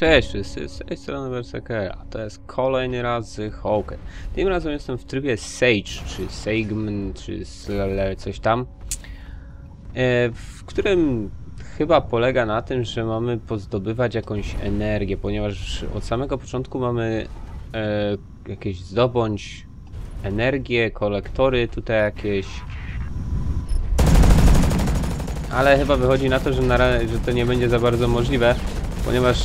Cześć wszyscy, z tej strony Berserkera. To jest kolejny raz z. Tym razem jestem w trybie Sage, czy Seigman, czy coś tam. E, w którym chyba polega na tym, że mamy pozdobywać jakąś energię, ponieważ od samego początku mamy e, jakieś zdobądź energię, kolektory, tutaj jakieś ale chyba wychodzi na to, że, na, że to nie będzie za bardzo możliwe, ponieważ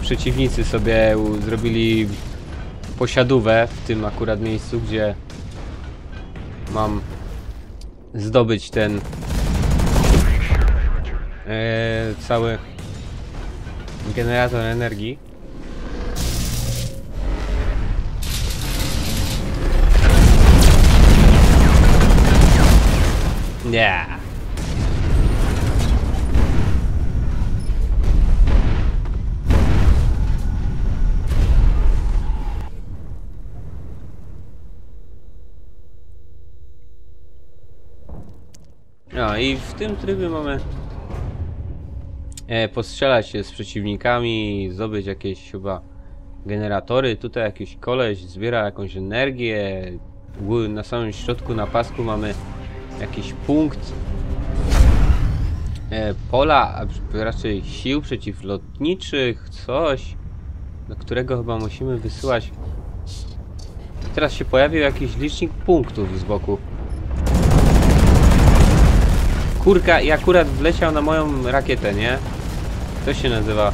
przeciwnicy sobie zrobili posiadówę w tym akurat miejscu, gdzie mam zdobyć ten e, cały generator energii. Nie. No i w tym trybie mamy e, postrzelać się z przeciwnikami, zdobyć jakieś chyba generatory. Tutaj jakiś koleś zbiera jakąś energię. Na samym środku na pasku mamy jakiś punkt e, pola, raczej sił przeciwlotniczych, coś, do którego chyba musimy wysyłać. Teraz się pojawił jakiś licznik punktów z boku. Kurka i akurat wleciał na moją rakietę, nie? To się nazywa.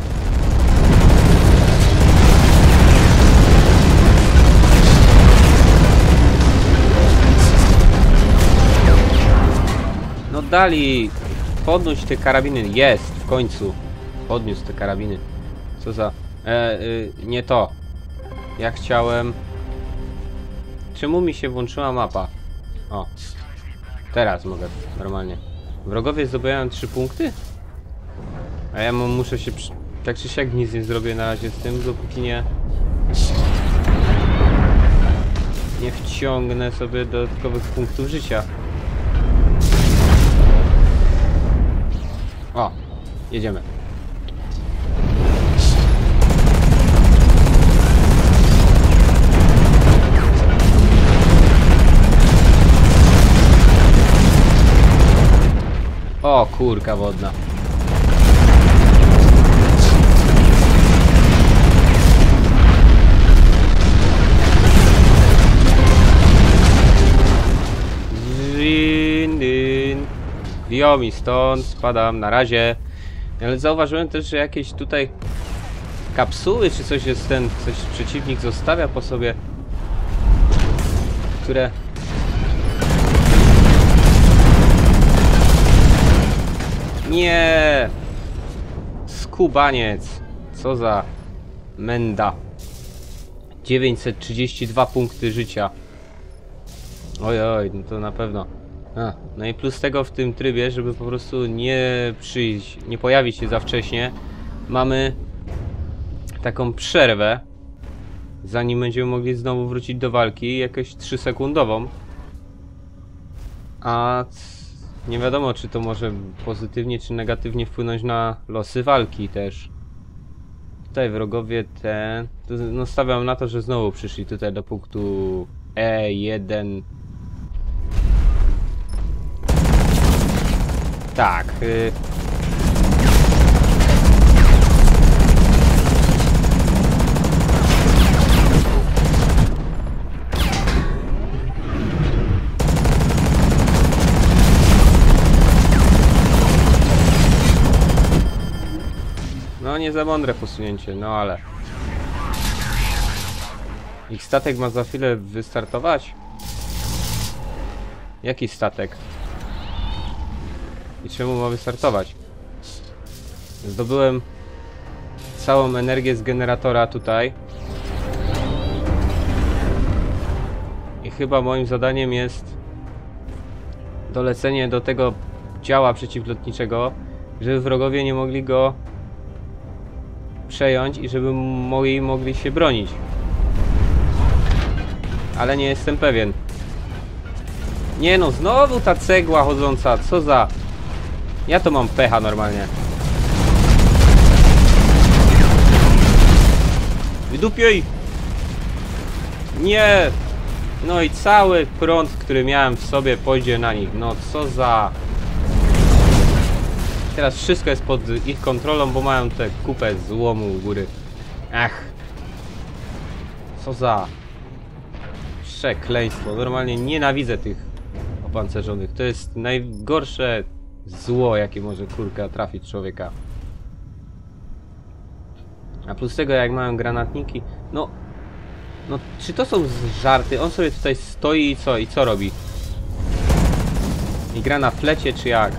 No dali podnieść te karabiny. Jest, w końcu. Podniósł te karabiny. Co za... E, y, nie to. Ja chciałem... Czemu mi się włączyła mapa? O. Teraz mogę normalnie. Wrogowie zdobywają 3 punkty? A ja mu- muszę się przy... tak czy siak nic nie zrobię na razie z tym, dopóki nie nie wciągnę sobie dodatkowych punktów życia. O, jedziemy. O, kurka wodna. Wio mi stąd, spadam, na razie. Ale zauważyłem też, że jakieś tutaj kapsuły czy coś jest ten, coś przeciwnik zostawia po sobie, które Nie! Skubaniec! Co za menda. 932 punkty życia. Oj, oj, no to na pewno. A, no i plus tego w tym trybie, żeby po prostu nie przyjść, nie pojawić się za wcześnie, mamy taką przerwę, zanim będziemy mogli znowu wrócić do walki, jakąś 3 sekundową. A c- nie wiadomo, czy to może pozytywnie, czy negatywnie wpłynąć na losy walki też. Tutaj wrogowie to No stawiam na to, że znowu przyszli tutaj do punktu E1. Tak. Y nie za mądre posunięcie, no ale... Ich statek ma za chwilę wystartować? Jaki statek? I czemu ma wystartować? Zdobyłem całą energię z generatora tutaj. I chyba moim zadaniem jest dolecenie do tego działa przeciwlotniczego, żeby wrogowie nie mogli go przejąć i żeby moi mogli się bronić. Ale nie jestem pewien. Nie no, znowu ta cegła chodząca, co za... Ja to mam pecha normalnie. Wydupiej! Nie! No i cały prąd, który miałem w sobie pójdzie na nich. No co za... Teraz wszystko jest pod ich kontrolą, bo mają tę kupę złomu u góry. Ach. Co za... Przekleństwo. Normalnie nienawidzę tych opancerzonych. To jest najgorsze zło, jakie może kurka trafić człowieka. A plus tego, jak mają granatniki, no... No, czy to są żarty? On sobie tutaj stoi i co? I co robi? I gra na flecie, czy jak?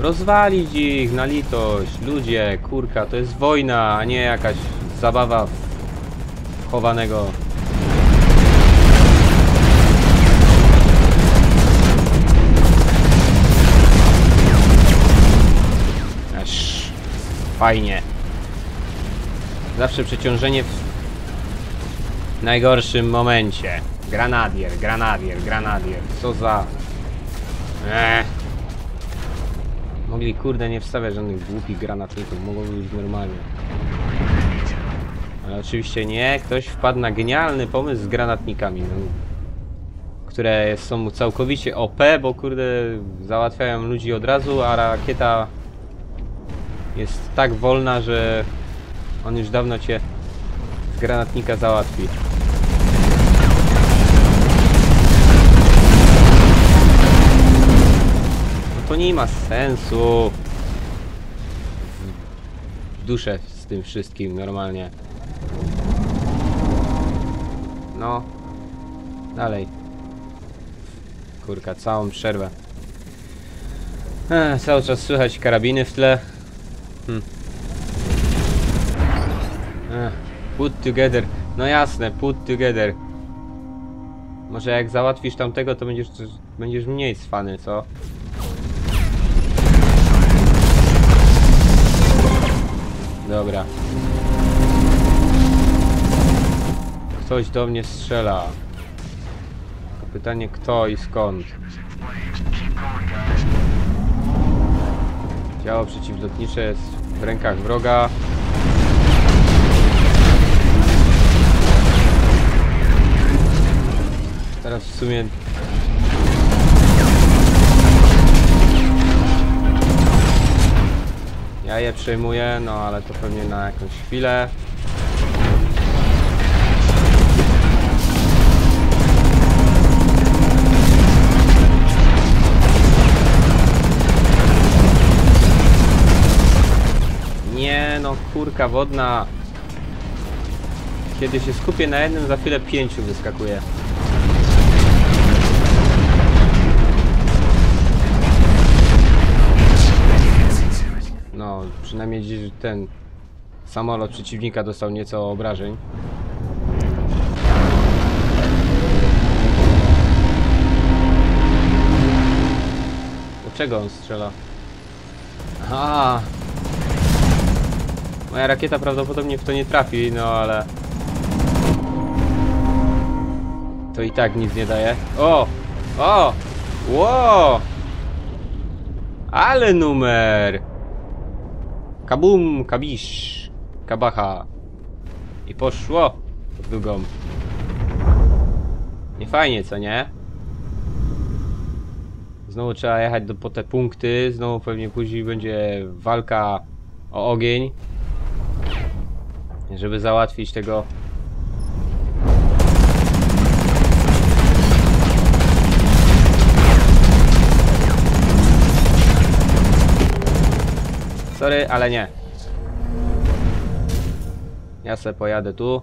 Rozwalić ich na litość. Ludzie, kurka, to jest wojna, a nie jakaś zabawa chowanego. Aż fajnie. Zawsze przeciążenie w najgorszym momencie. Granadier, granadier, granadier. Co za... Eee. Mogli kurde nie wstawiać żadnych głupich granatników, mogło być normalnie. Ale oczywiście nie, ktoś wpadł na genialny pomysł z granatnikami, no, które są całkowicie OP, bo kurde załatwiają ludzi od razu, a rakieta jest tak wolna, że on już dawno cię z granatnika załatwi. To nie ma sensu. Duszę z tym wszystkim normalnie. No. Dalej. Kurka, całą przerwę. Ech, cały czas słychać karabiny w tle. Hm. Ech, put together. No jasne, put together. Może jak załatwisz tamtego, to będziesz, będziesz mniej cwany, co? Dobra. Ktoś do mnie strzela. Pytanie kto i skąd. Działo przeciwlotnicze jest w rękach wroga. Teraz w sumie Ja je przejmuję, no ale to pewnie na jakąś chwilę. Nie no, kurka wodna. Kiedy się skupię na jednym, za chwilę pięciu wyskakuje. No, przynajmniej ten samolot przeciwnika dostał nieco obrażeń. Do czego on strzela? Aha! Moja rakieta prawdopodobnie w to nie trafi, no ale... To i tak nic nie daje. O! O! Ło! Ale numer! Kabum, kabisz, kabacha. I poszło w drugą. Nie fajnie, co nie? Znowu trzeba jechać do, po te punkty. Znowu pewnie później będzie walka o ogień. Żeby załatwić tego Sorry, ale nie. Ja se pojadę tu.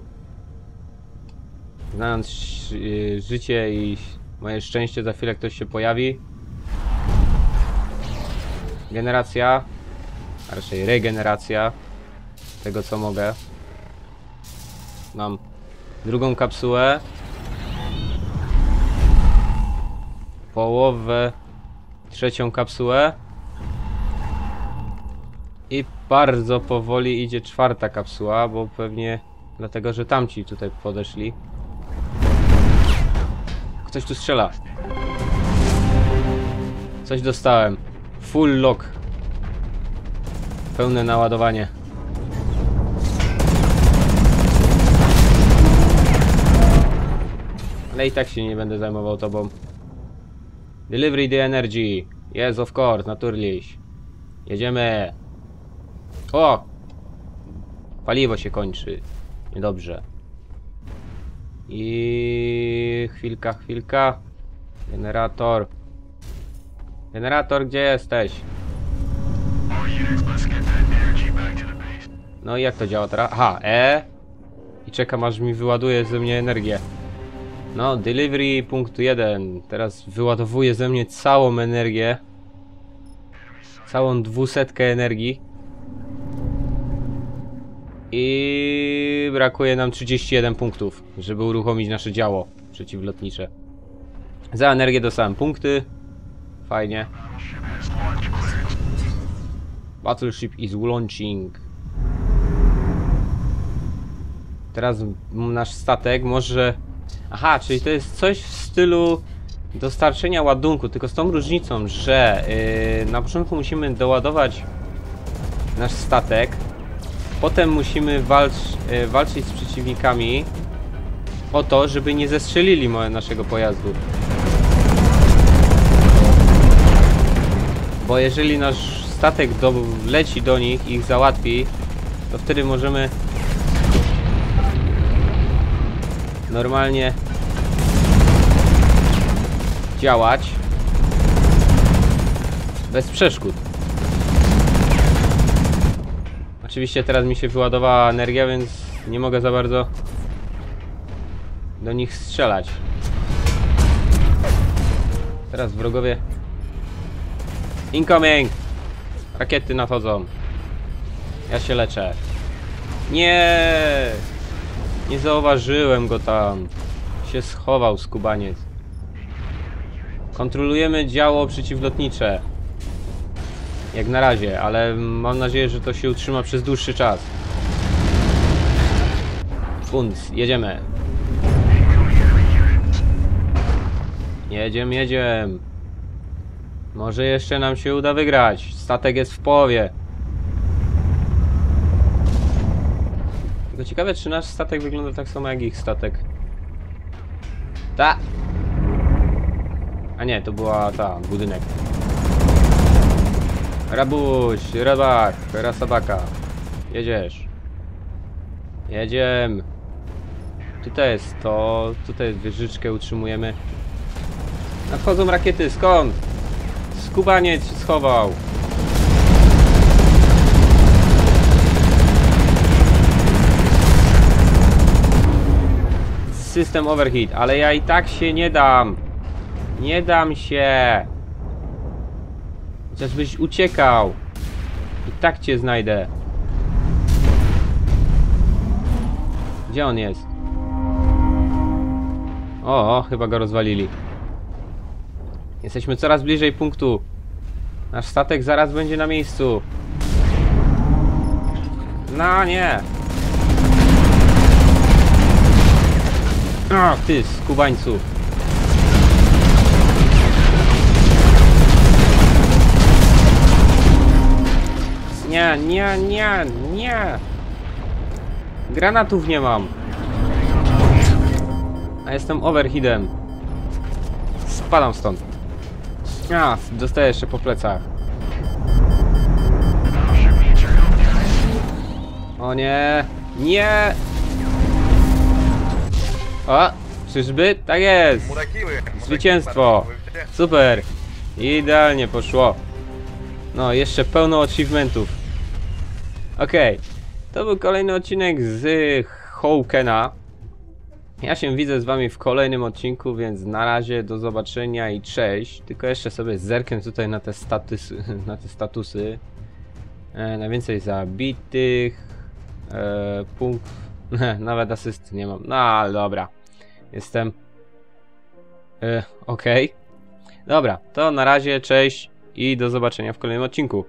Znając y, życie i moje szczęście, za chwilę ktoś się pojawi. Generacja, a raczej regeneracja tego co mogę. Mam drugą kapsułę. Połowę, trzecią kapsułę bardzo powoli idzie czwarta kapsuła, bo pewnie dlatego, że tamci tutaj podeszli. Ktoś tu strzela. Coś dostałem. Full lock. Pełne naładowanie. Ale i tak się nie będę zajmował tobą. Delivery the energy. Yes, of course, naturliś. Jedziemy. O! Paliwo się kończy. Niedobrze. I chwilka, chwilka. Generator. Generator, gdzie jesteś? No i jak to działa teraz? Aha, E. I czekam aż mi wyładuje ze mnie energię. No, delivery punkt 1. Teraz wyładowuje ze mnie całą energię. Całą dwusetkę energii. I brakuje nam 31 punktów, żeby uruchomić nasze działo przeciwlotnicze. Za energię dostałem punkty. Fajnie. Battleship is launching. Teraz nasz statek może... Aha, czyli to jest coś w stylu dostarczenia ładunku, tylko z tą różnicą, że yy, na początku musimy doładować nasz statek, potem musimy walcz, yy, walczyć z przeciwnikami o to, żeby nie zestrzelili naszego pojazdu. Bo jeżeli nasz statek do, leci do nich i ich załatwi, to wtedy możemy normalnie działać bez przeszkód. Oczywiście teraz mi się wyładowała energia, więc nie mogę za bardzo do nich strzelać. Teraz wrogowie Incoming! Rakiety nadchodzą. Ja się leczę. Nie! Nie zauważyłem go tam. Się schował skubaniec. Kontrolujemy działo przeciwlotnicze. Jak na razie, ale mam nadzieję, że to się utrzyma przez dłuższy czas. Func, jedziemy. Jedziemy, jedziemy. Może jeszcze nam się uda wygrać. Statek jest w połowie. Tylko ciekawe, czy nasz statek wygląda tak samo jak ich statek. Ta! A nie, to była ta, budynek. Rabuś, rabak, rasabaka. Jedziesz. Jedziem. Tutaj jest to, tutaj wieżyczkę utrzymujemy. Nadchodzą rakiety, skąd? Skubaniec się schował. System overheat, ale ja i tak się nie dam. Nie dam się. Chociażbyś uciekał. I tak cię znajdę. Gdzie on jest? O, o chyba go rozwalili. Jesteśmy coraz bliżej punktu. Nasz statek zaraz będzie na miejscu. No nie. Ach, ty skubańcu. Nie, nie, nie, nie. Granatów nie mam. A jestem overheadem. Spadam stąd. A, dostaję jeszcze po plecach. O nie! Nie! O! Czyżby? Tak jest! Zwycięstwo! Super! Idealnie poszło. No, jeszcze pełno achievementów. Okej. To był kolejny odcinek z Hawkena. Ja się widzę z wami w kolejnym odcinku, więc na razie do zobaczenia i cześć. Tylko jeszcze sobie zerknę tutaj na te statusy. Na te statusy. E, najwięcej zabitych. E, punkt. Nawet asyst nie mam. No ale dobra. Jestem. E, Okej. Dobra, to na razie, cześć i do zobaczenia w kolejnym odcinku.